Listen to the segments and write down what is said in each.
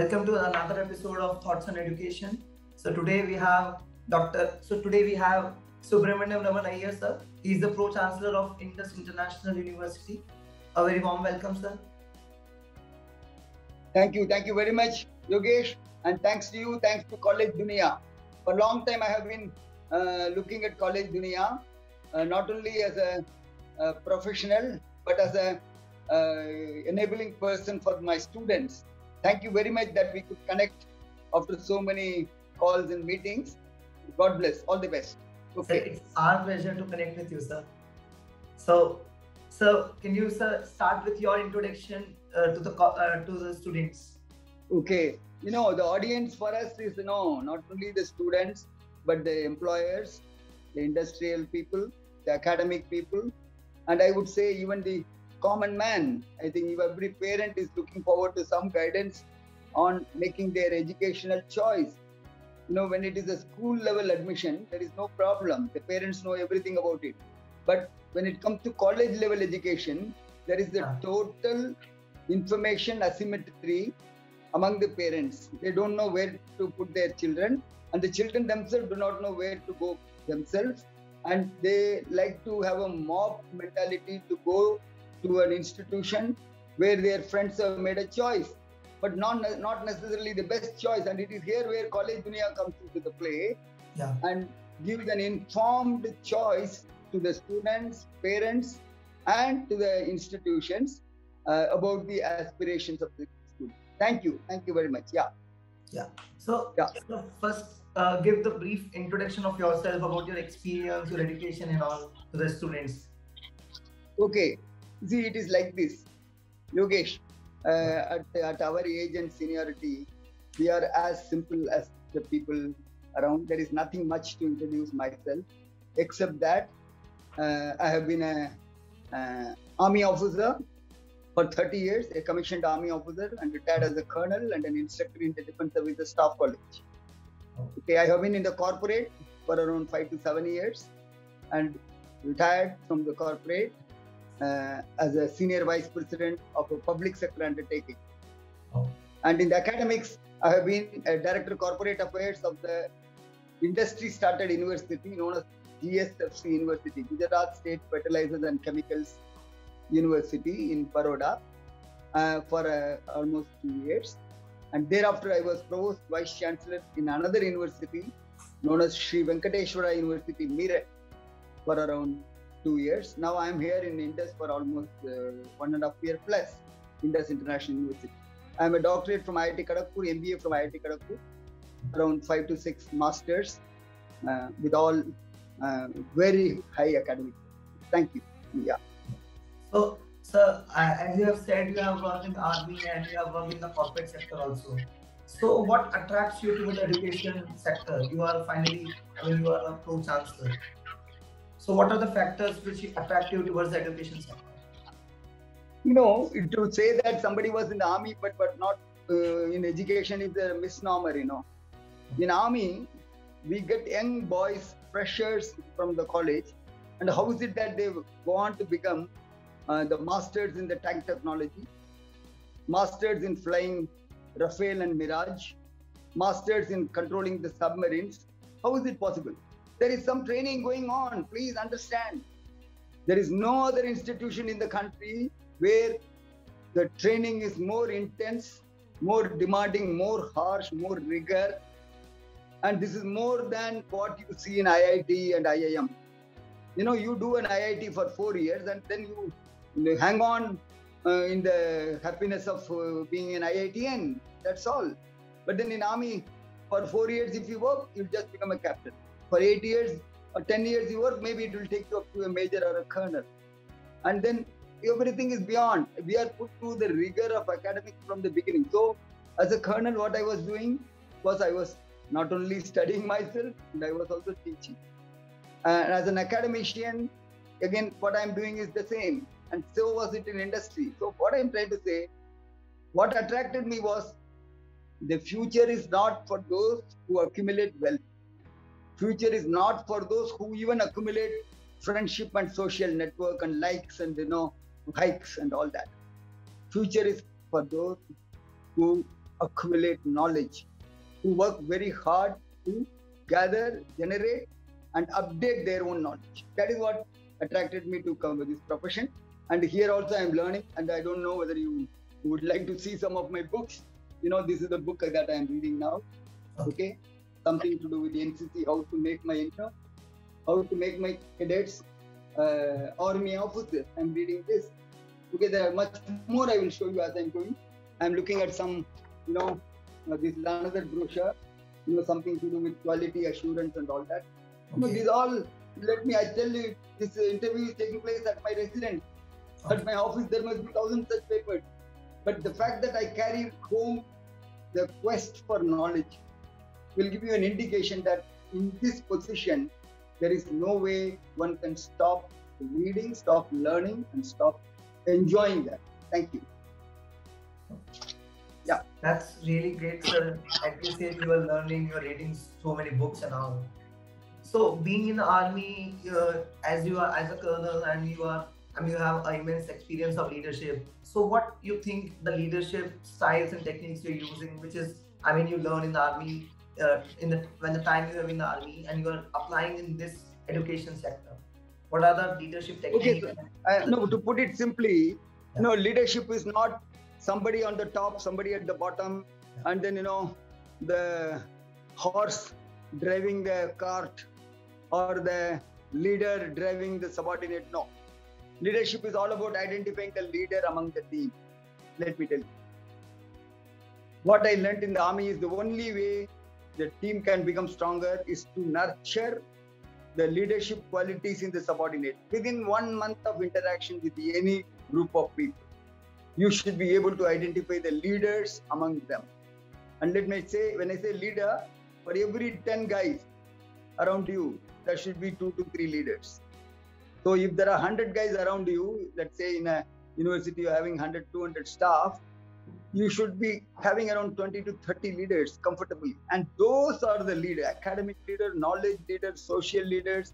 Welcome to another episode of Thoughts on Education. So today we have Dr. So today we have Subramanian Raman Iyer, sir. He is the Pro Chancellor of Indus International University. A very warm welcome, sir. Thank you. Thank you very much, Yogesh. And thanks to you. Thanks to College Dunia. For a long time, I have been uh, looking at College Dunia, uh, not only as a, a, professional, but as a uh, enabling person for my students. Thank you very much that we could connect after so many calls and meetings. God bless. All the best. Okay. Sir, it's our pleasure to connect with you, sir. So, so can you, sir, start with your introduction uh, to the uh, to the students? Okay. You know, the audience for us is you know not only the students but the employers, the industrial people, the academic people, and I would say even the common man. I think every parent is looking forward to some guidance on making their educational choice. You know when it is a school level admission there is no problem. The parents know everything about it. But when it comes to college level education there is the total information asymmetry among the parents. They don't know where to put their children and the children themselves do not know where to go themselves. And they like to have a mob mentality to go to an institution where their friends have made a choice but not not necessarily the best choice. And it is here where College Dunia comes into the play yeah. and gives an informed choice to the students, parents, and to the institutions uh, about the aspirations of the school. Thank you. Thank you very much. Yeah. Yeah. So, yeah. so first, uh, give the brief introduction of yourself about your experience, your education, and all to the students. Okay. See, it is like this. Yogesh, uh, at, at our age and seniority, we are as simple as the people around. There is nothing much to introduce myself, except that uh, I have been a, a, army officer for 30 years, a commissioned army officer, and retired as a colonel and an instructor in the Defense Services Staff College. Okay, I have been in the corporate for around five to seven years, and retired from the corporate uh, as a senior vice president of a public sector undertaking. Oh. And in the academics, I have been a director corporate affairs of the industry started university known as GSFC University, Gujarat State Fertilizers and Chemicals University in Baroda uh, for uh, almost two years. And thereafter, I was provost vice chancellor in another university known as Sri Venkateshwara University, Meerut, for around two years. Now I'm here in Indus for almost uh, one and a half year plus, Indus International University. I'm a doctorate from IIT Kharagpur, MBA from IIT Kharagpur, around five to six masters uh, with all uh, very high academic. Thank you. Yeah. So, sir, as you have said, you have worked in the army and you have worked in the corporate sector also. So, what attracts you to the education sector? You are finally, I mean, you are a pro chancellor. So, what are the factors which attract you towards the education sector? You know, to say that somebody was in the army but but not uh, in education is a misnomer. You know, in army we get young boys, freshers from the college, and how is it that they go on to become uh, the masters in the tank technology, masters in flying Rafale and Mirage, masters in controlling the submarines? How is it possible? There is some training going on. Please understand. There is no other institution in the country where the training is more intense, more demanding, more harsh, more rigor. And this is more than what you see in IIT and IIM. You know, you do an IIT for four years and then you hang on uh, in the happiness of uh, being an IITian. That's all. But then in army, for four years, if you work, you just become a captain for eight years or 10 years you work, maybe it will take you up to a major or a colonel. And then everything is beyond. We are put through the rigor of academics from the beginning. So, as a colonel, what I was doing was I was not only studying myself, and I was also teaching. And as an academician, again, what I'm doing is the same. And so was it in industry. So, what I'm trying to say, what attracted me was the future is not for those who accumulate wealth future is not for those who even accumulate friendship and social network and likes and you know hikes and all that future is for those who accumulate knowledge, who work very hard to gather, generate, and update their own knowledge. That is what attracted me to come with this profession. And here also I'm learning, and I don't know whether you would like to see some of my books. You know, this is the book that I'm reading now. Oh. Okay, something to do with the NCC, how to make my income, how to make my cadets, uh, army officer. I'm reading this. Okay, there are much more I will show you as I'm going. I'm looking at some, you know, uh, this is another brochure, you know, something to do with quality assurance and all that. Okay. Know, these all, let me, I tell you, this interview is taking place at my residence. Okay. At my office, there must be thousands such papers. But the fact that I carry home the quest for knowledge will give you an indication that in this position, there is no way one can stop reading, stop learning, and stop enjoying that. Thank you. Yeah. That's really great, sir. You said, you are learning, you are reading so many books and all. So, being in the army, uh, as you are as a colonel, and you are, I mean, you have immense experience of leadership. So, what you think the leadership styles and techniques you're using, which is, I mean, you learn in the army, uh, in the when the time you have in the army, and you are applying in this education sector. What are the leadership techniques? Okay, uh, no, to put it simply, yeah. no, leadership is not somebody on the top, somebody at the bottom, yeah. and then you know the horse driving the cart or the leader driving the subordinate. No. Leadership is all about identifying the leader among the team. Let me tell you. What I learned in the army is the only way the team can become stronger is to nurture the leadership qualities in the subordinate. Within one month of interaction with any group of people, you should be able to identify the leaders among them. And let me say, when I say leader, for every 10 guys around you, there should be two to three leaders. So if there are 100 guys around you, let's say in a university you're having 100, 200 staff, you should be having around 20 to 30 leaders comfortably. And those are the leader, academic leader, knowledge leaders, social leaders,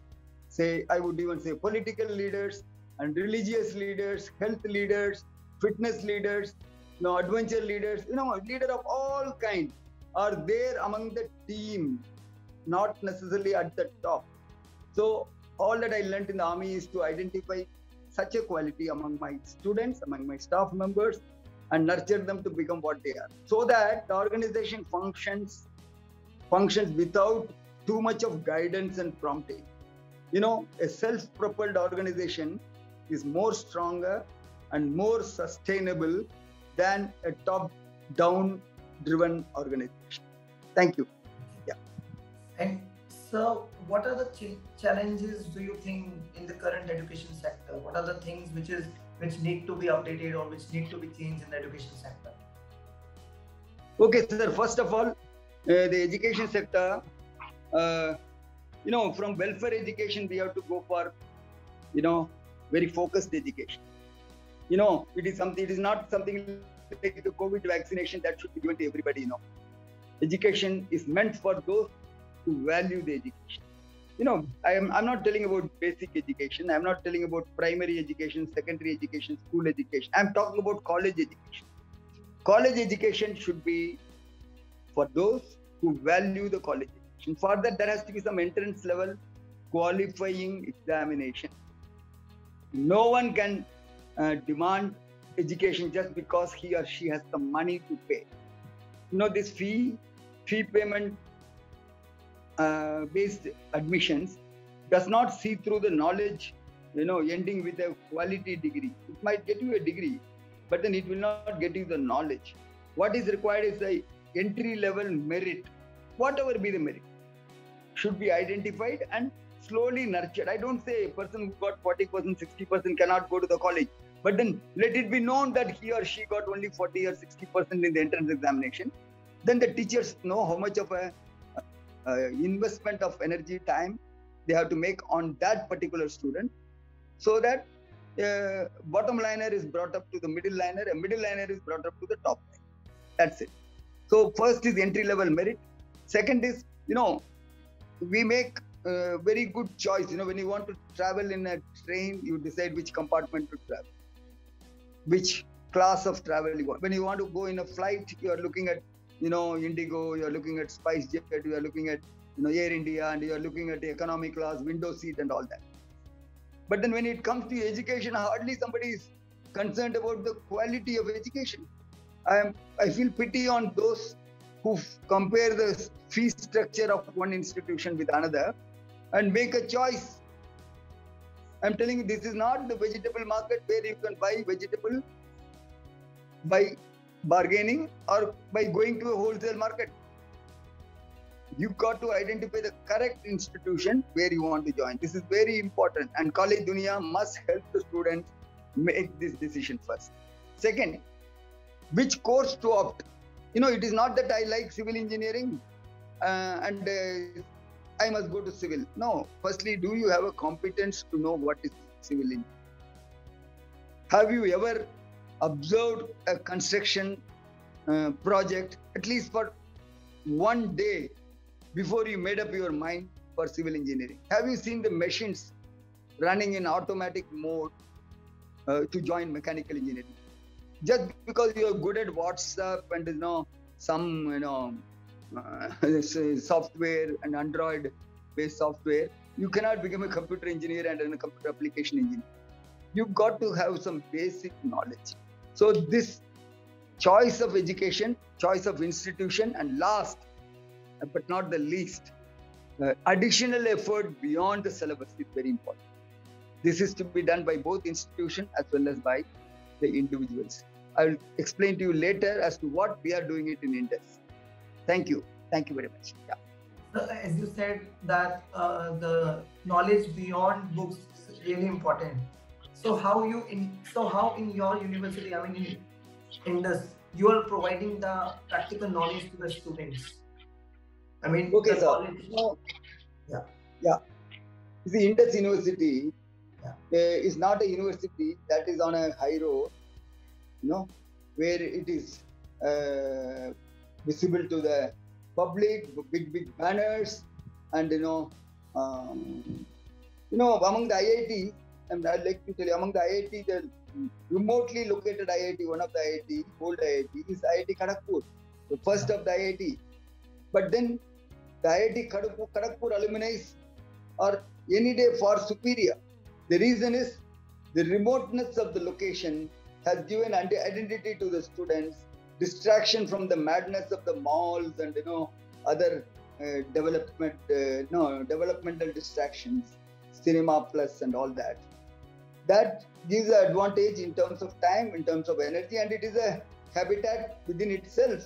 say, I would even say political leaders and religious leaders, health leaders, fitness leaders, you know, adventure leaders, you know, leader of all kinds are there among the team, not necessarily at the top. So all that I learned in the army is to identify such a quality among my students, among my staff members, and nurture them to become what they are. So that the organization functions functions without too much of guidance and prompting. You know a self-propelled organization is more stronger and more sustainable than a top down driven organization. Thank you. Yeah. And so what are the ch- challenges do you think in the current education sector? What are the things which is which need to be updated or which need to be changed in the education sector? Okay, sir. First of all, uh, the education sector, uh, you know, from welfare education, we have to go for, you know, very focused education. You know, it is something. It is not something like the COVID vaccination that should be given to everybody. You know, education is meant for those who value the education you know i am i'm not telling about basic education. I'm not telling about primary education secondary education school education. I'm talking about college education. College education should be for those who value the college education. For that there has to be some entrance level qualifying examination. No one can uh, demand education just because he or she has the money to pay. You know this fee fee payment uh, based admissions does not see through the knowledge you know ending with a quality degree. It might get you a degree but then it will not get you the knowledge. What is required is the entry level merit. Whatever be the merit should be identified and slowly nurtured. I don't say a person who got 40% 60% cannot go to the college but then let it be known that he or she got only 40 or 60% in the entrance examination. Then the teachers know how much of a uh, investment of energy time they have to make on that particular student so that uh, bottom liner is brought up to the middle liner a middle liner is brought up to the top that's it. So first is entry level merit. Second is you know we make uh, very good choice. You know when you want to travel in a train you decide which compartment to travel which class of travel you want. When you want to go in a flight you are looking at you know, Indigo, you're looking at SpiceJet, you are looking at you know Air India, and you're looking at the economy class, window seat, and all that. But then when it comes to education, hardly somebody is concerned about the quality of education. I am I feel pity on those who compare the fee structure of one institution with another and make a choice. I'm telling you, this is not the vegetable market where you can buy vegetable by bargaining or by going to a wholesale market. You've got to identify the correct institution where you want to join. This is very important, and College Dunia must help the students make this decision first. Second, which course to opt? You know, it is not that I like civil engineering uh, and uh, I must go to civil. No, firstly, do you have a competence to know what is civil engineering? Have you ever observed a construction uh, project at least for one day before you made up your mind for civil engineering? Have you seen the machines running in automatic mode uh, to join mechanical engineering? Just because you're good at WhatsApp and you know some you know uh, software and Android based software, you cannot become a computer engineer and a computer application engineer. You've got to have some basic knowledge. So this choice of education, choice of institution, and last but not the least, uh, additional effort beyond the syllabus is very important. This is to be done by both institution as well as by the individuals. I will explain to you later as to what we are doing it in Indus. Thank you. Thank you very much. Yeah. As you said that uh, the knowledge beyond books is really important. So how you in so how in your university, I mean in this you are providing the practical knowledge to the students. I mean, okay, sir. No. Yeah. Yeah. The Indus University yeah. uh, is not a university that is on a high road, you know, where it is uh, visible to the public, big big banners, and you know, um, you know, among the IIT, and I'd like to tell you, among the IIT, the remotely located IIT, one of the IIT, old IIT, is IIT Kharagpur, the first of the IIT. But then the IIT Kharagpur, Kharagpur alumni are any day far superior. The reason is the remoteness of the location has given identity to the students, distraction from the madness of the malls and you know other uh, development, uh, no developmental distractions, cinema plus and all that. That gives an advantage in terms of time, in terms of energy, and it is a habitat within itself.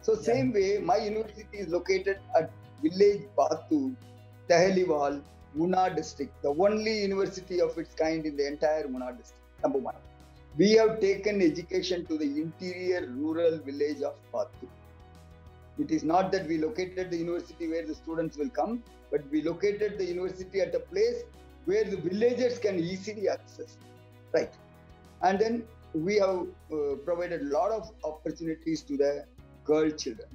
So yeah. same way, my university is located at village Bathu, Tehliwal, Una district, the only university of its kind in the entire Una district, number one. We have taken education to the interior rural village of Bathu. It is not that we located the university where the students will come, but we located the university at a place where the villagers can easily access. Right. And then we have uh, provided a lot of opportunities to the girl children.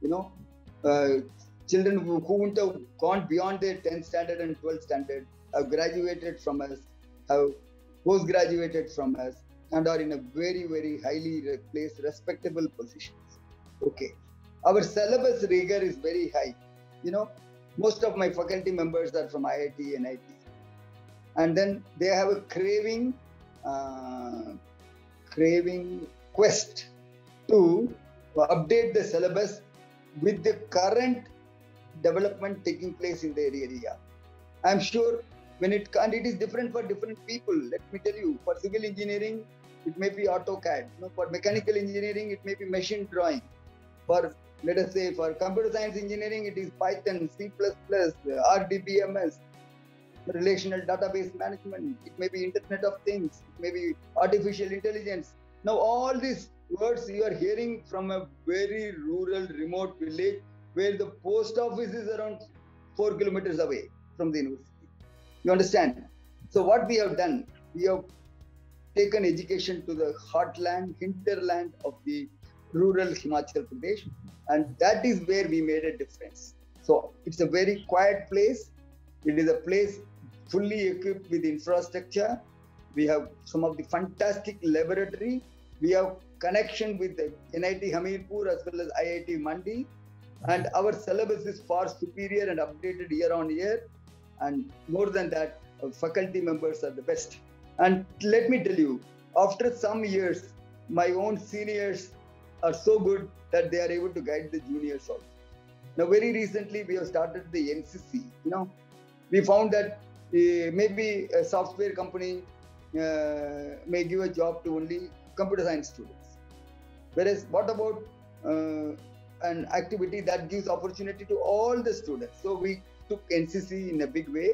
You know, uh, children who, who wouldn't have gone beyond their 10th standard and 12th standard have graduated from us, have post graduated from us, and are in a very, very highly placed, respectable positions. Okay. Our syllabus rigor is very high. You know, most of my faculty members are from IIT and. And then they have a craving, uh, craving quest to update the syllabus with the current development taking place in their area. I'm sure when it and it is different for different people. Let me tell you, for civil engineering, it may be AutoCAD. You know, for mechanical engineering, it may be machine drawing. For let us say for computer science engineering, it is Python, C++, RDBMS, relational database management. It may be Internet of Things. It may be artificial intelligence. Now all these words you are hearing from a very rural, remote village where the post office is around four kilometers away from the university. You understand? So, what we have done, we have taken education to the heartland, hinterland of the rural Himachal Pradesh, and that is where we made a difference. So, it's a very quiet place. It is a place fully equipped with infrastructure. We have some of the fantastic laboratory We have connection with the NIT Hamirpur as well as IIT Mandi, and our syllabus is far superior and updated year on year. And more than that, faculty members are the best. And let me tell you, after some years, my own seniors are so good that they are able to guide the juniors also. Now, very recently, we have started the NCC. You know, we found that maybe a software company uh, may give a job to only computer science students. Whereas, what about uh, an activity that gives opportunity to all the students? So we took NCC in a big way.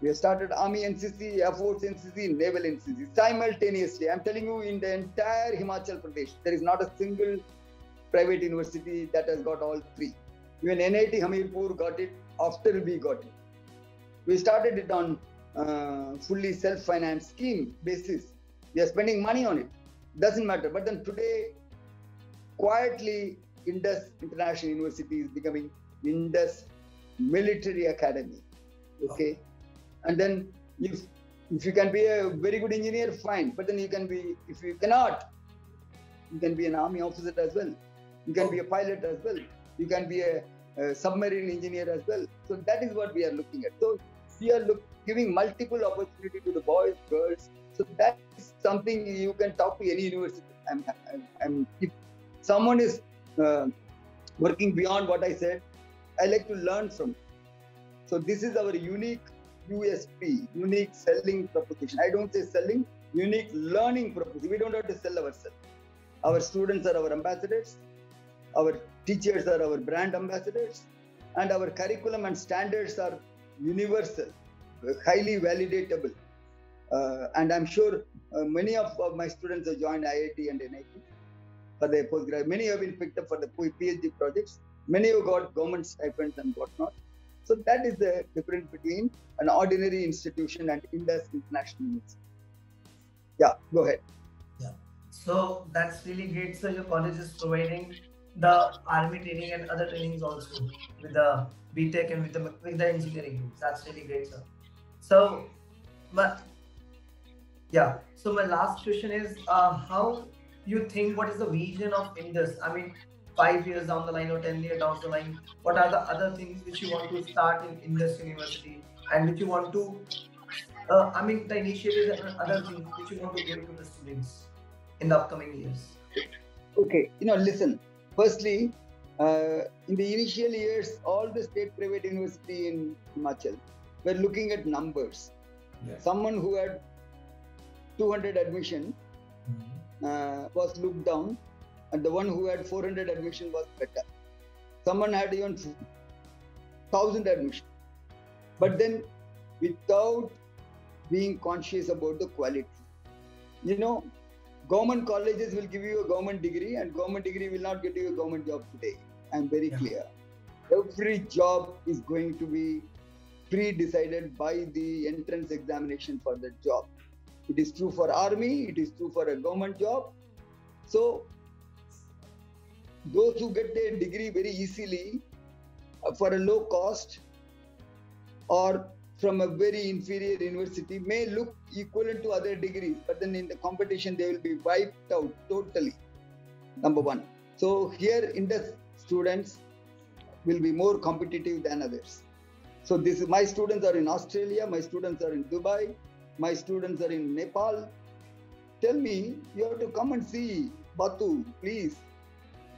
We have started Army NCC, Air Force NCC, Naval NCC simultaneously. I'm telling you, in the entire Himachal Pradesh, there is not a single private university that has got all three. Even NIT Hamirpur got it after we got it. We started it on uh, fully self-financed scheme basis. We are spending money on it. Doesn't matter. But then today, quietly, Indus International University is becoming Indus Military Academy. Okay, and then if if you can be a very good engineer, fine. But then you can be if you cannot, you can be an army officer as well. You can be a pilot as well. You can be a, a submarine engineer as well. So that is what we are looking at. So we are look, giving multiple opportunity to the boys, girls. So that is something you can talk to any university. I'm if someone is uh, working beyond what I said, I like to learn from. It. So this is our unique USP, unique selling proposition. I don't say selling, unique learning proposition. We don't have to sell ourselves. Our students are our ambassadors. Our teachers are our brand ambassadors. And our curriculum and standards are universal, highly validatable. Uh, and I'm sure uh, many of, of, my students have joined IIT and NIT for their postgrad. Many have been picked up for the PhD projects. Many have got government stipends and whatnot. So that is the difference between an ordinary institution and Indus International University. Yeah, go ahead. Yeah. So that's really great. So your college is providing the army training and other trainings also with the BTech and with the with the engineering groups. That's really great, sir. So, my yeah. So my last question is, uh, how you think what is the vision of Indus? I mean, five years down the line or ten years down the line, what are the other things which you want to start in Indus University and which you want to? Uh, I mean, the initiatives and other things which you want to give to the students in the upcoming years. Okay, you know, listen. Firstly, uh, in the initial years, all the state private university in Himachal were looking at numbers. Yeah. Someone who had 200 admission mm-hmm. uh, was looked down, and the one who had 400 admission was better. Someone had even 1000 admission, but then without being conscious about the quality. You know, government colleges will give you a government degree, and government degree will not get you a government job today. I'm very yeah. clear. Every job is going to be pre-decided by the entrance examination for the job. It is true for army, it is true for a government job. So those who get their degree very easily uh, for a low cost or from a very inferior university may look equivalent to other degrees, but then in the competition they will be wiped out totally. Number one. So here Indus students will be more competitive than others. So this my students are in Australia, my students are in Dubai, my students are in Nepal. Tell me, you have to come and see Bathu, please.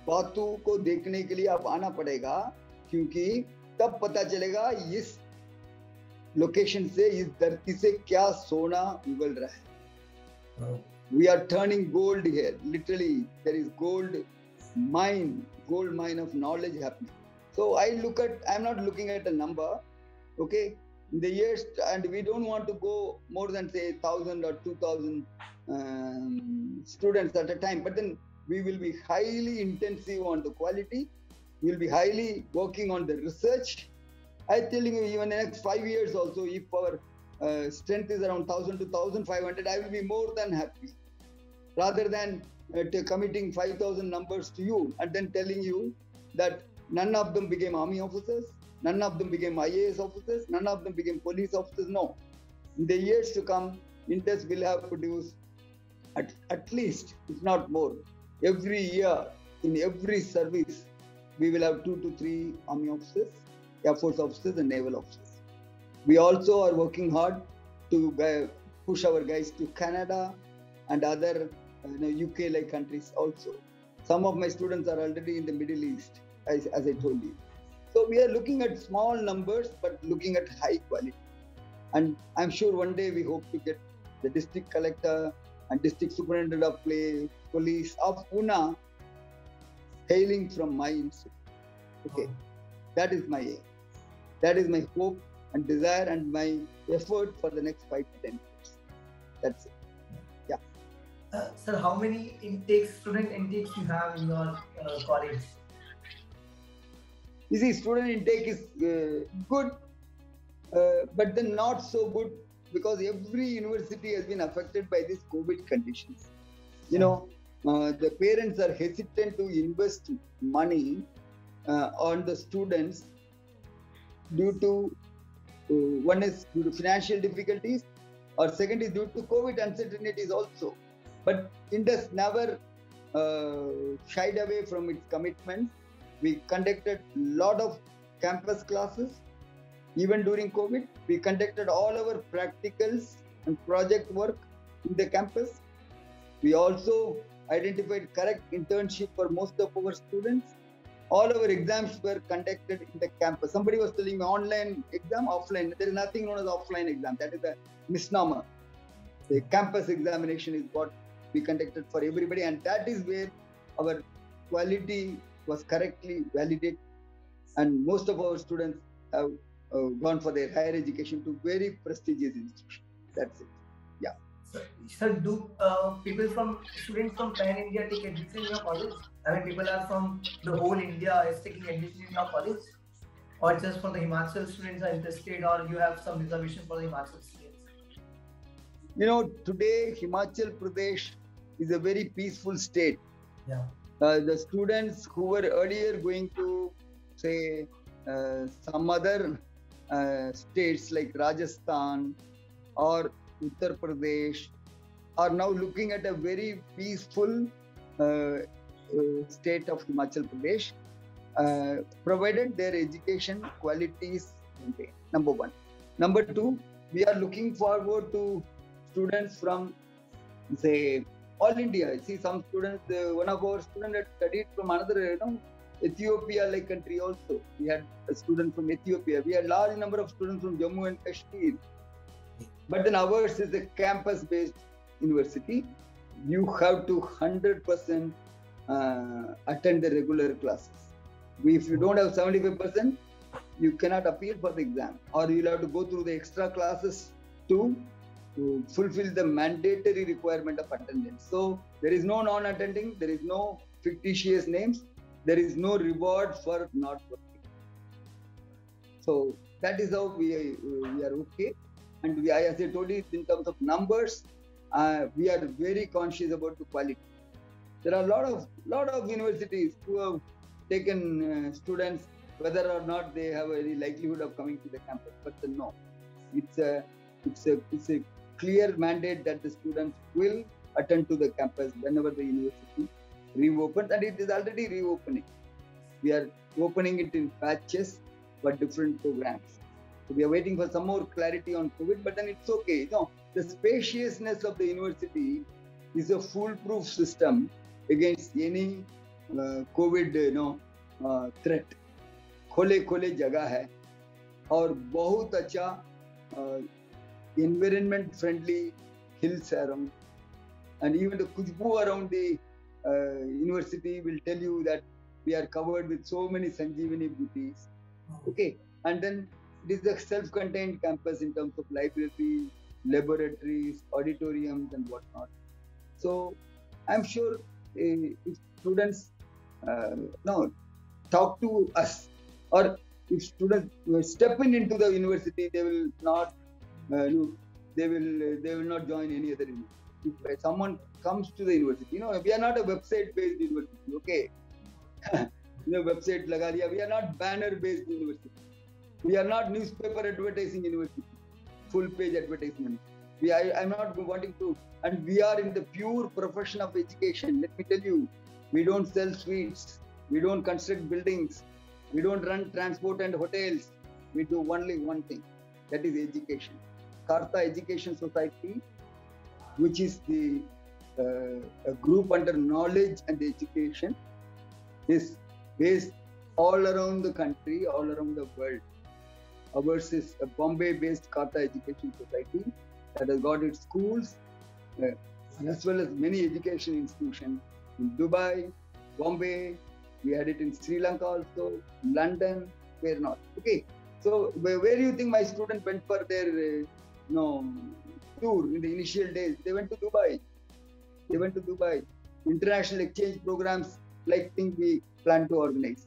Bathu ko देखने ke liye आप aana padega, क्योंकि tab pata chalega is location से इस धरती से क्या सोना उगल रहा है we are turning gold here literally there is gold mine gold mine of knowledge happening. So I look at, I'm not looking at a number, okay? In the years, and we don't want to go more than say 1,000 or 2,000 um, students at a time, but then we will be highly intensive on the quality. We'll be highly working on the research. I tell you, even the next five years also, if our uh, strength is around 1,000 to 1,500, I will be more than happy. Rather than uh, committing 5,000 numbers to you and then telling you that none of them became army officers, none of them became IAS officers, none of them became police officers. No. In the years to come, Indus will have produced at, at least, if not more, every year in every service, we will have two to three army officers, air force officers, and naval officers. We also are working hard to push our guys to Canada and other you know, UK like countries also. Some of my students are already in the Middle East, as, as I told you. So we are looking at small numbers, but looking at high quality. And I'm sure one day we hope to get the district collector and district superintendent of police of Pune hailing from my institute. Okay, oh. that is my aim. That is my hope and desire and my effort for the next five to ten years. That's it. Yeah. Uh, sir, how many intakes, student intakes you have in your uh, college? You see, student intake is uh, good, uh, but then not so good because every university has been affected by these COVID conditions. You know, uh, the parents are hesitant to invest money uh, on the students due to uh, one is due to financial difficulties, or second is due to COVID uncertainties also. But Indus never uh, shied away from its commitments we conducted a lot of campus classes. Even during COVID, we conducted all our practicals and project work in the campus. We also identified correct internship for most of our students. All our exams were conducted in the campus. Somebody was telling me online exam, offline. There is nothing known as offline exam. That is a misnomer. The campus examination is what we conducted for everybody, and that is where our quality was correctly validated, and most of our students have uh, gone for their higher education to very prestigious institutions. That's it. Yeah. Sir, sir do uh, people from students from Pan India take admission in your college? I mean, people are from the whole India is taking admission in your college, or just for the Himachal students are interested, or you have some reservation for the Himachal students? You know, today Himachal Pradesh is a very peaceful state. Yeah uh, the students who were earlier going to say uh, some other uh, states like Rajasthan or Uttar Pradesh are now looking at a very peaceful uh, state of Himachal Pradesh, uh, provided their education quality is maintained. Number one. Number two, we are looking forward to students from, say, all India. See, some students, uh, one of our students had studied from another, you know, Ethiopia-like country also. We had a student from Ethiopia. We had large number of students from Jammu and Kashmir. But then ours is a campus-based university. You have to 100% uh, attend the regular classes. If you don't have 75%, you cannot appear for the exam, or you'll have to go through the extra classes to to fulfill the mandatory requirement of attendance. So there is no non-attending, there is no fictitious names, there is no reward for not working. So that is how we, we are okay. And we, as I told you, in terms of numbers, uh, we are very conscious about the quality. There are a lot of lot of universities who have taken uh, students, whether or not they have any likelihood of coming to the campus. But uh, no, it's a it's a it's a clear mandate that the students will attend to the campus whenever the university reopens, and it is already reopening. We are opening it in patches for different programs. So we are waiting for some more clarity on COVID, but then it's okay. You know, the spaciousness of the university is a foolproof system against any uh, COVID you know uh, threat. खोले खोले जगह है और बहुत अच्छा environment friendly hills around and even the Khushbu around the uh, university will tell you that we are covered with so many Sanjeevani beauties. Okay, and then it is a self-contained campus in terms of library, laboratories, auditoriums, and whatnot. So I'm sure uh, if students uh, no talk to us or if students step in into the university, they will not uh, they will they will not join any other university. If someone comes to the university, you know, we are not a website-based university. Okay, you know, website laga diya. We are not banner-based university. We are not newspaper advertising university, full-page advertisement. We, I, I'm not wanting to, and we are in the pure profession of education. Let me tell you, we don't sell sweets, we don't construct buildings, we don't run transport and hotels. We do only one thing that is education. Karta Education Society, which is the uh, a group under knowledge and education, is based all around the country, all around the world. Ours is a Bombay based Karta Education Society that has got its schools uh, as well as many education institutions in Dubai, Bombay, we had it in Sri Lanka also, London, where not. Okay, so where, do you think my student went for their uh, you know, tour in the initial days? They went to Dubai. They went to Dubai. International exchange programs like thing we plan to organize.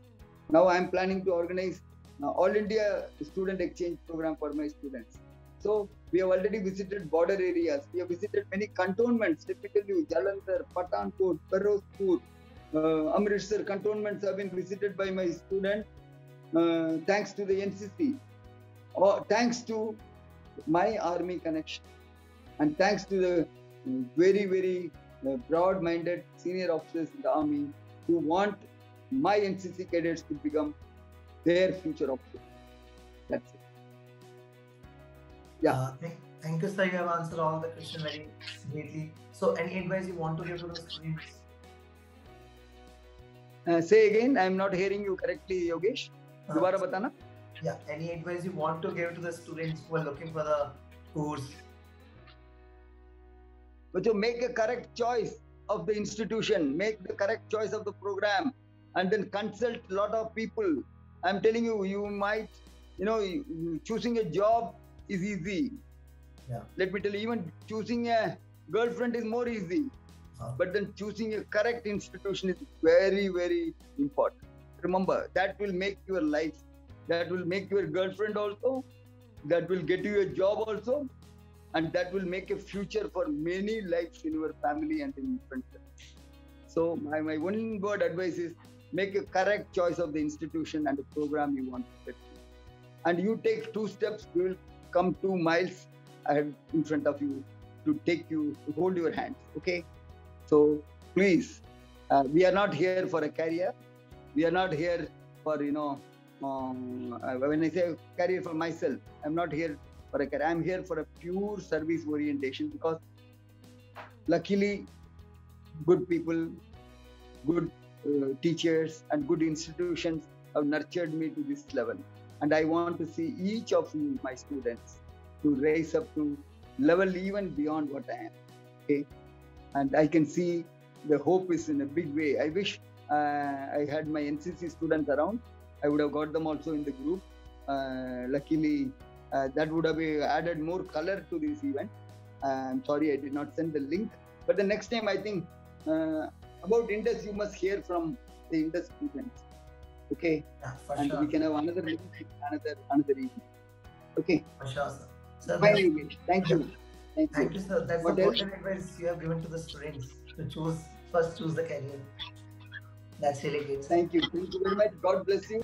Now I am planning to organize uh, All India Student Exchange Program for my students. So we have already visited border areas. We have visited many cantonments. Let me tell you, Jalandhar, Pathankot, Ferozpur, uh, Amritsar cantonments have been visited by my student uh, thanks to the NCC, or thanks to my army connection, and thanks to the very, very uh, broad-minded senior officers in the army who want my NCC cadets to become their future officers. Yeah. Uh, thank, thank you, sir. You have answered all the questions very neatly. So, any advice you want to give to the students? Uh, say again, I am not hearing you correctly, Yogesh. Uh, दोबारा बताना yeah any advice you want to give to the students who are looking for the course but you make a correct choice of the institution make the correct choice of the program and then consult a lot of people i'm telling you you might you know choosing a job is easy. Yeah. Let me tell you even choosing a girlfriend is more easy. Uh, but then choosing a correct institution is very very important. Remember that will make your life that will make your girlfriend also that will get you a job also and that will make a future for many lives in your family and in friends so my, my one word advice is make a correct choice of the institution and the program you want to get and you take two steps we will come two miles ahead in front of you to take you to hold your hands okay? So please uh, we are not here for a career. We are not here for you know um, uh, when i say career for myself i'm not here for a career. I'm here for a pure service orientation because luckily good people good uh, teachers and good institutions have nurtured me to this level and i want to see each of you my students to raise up to level even beyond what i am okay and i can see the hope is in a big way i wish uh, I had my NCC students around. I would have got them also in the group. Uh, luckily, uh, that would have added more color to this event. I'm sorry I did not send the link. But the next time, I think about Indus, you must hear from the Indus students. Okay, yeah, and sure. we can have another another another evening. Okay. For sure, sir. sir Fine, Yogesh. Thank you. Thank you. Thank you, sir. That's What the else? advice you have given to the students to choose first choose the career. That's really great. sir. Thank you. Thank you very much. God bless you.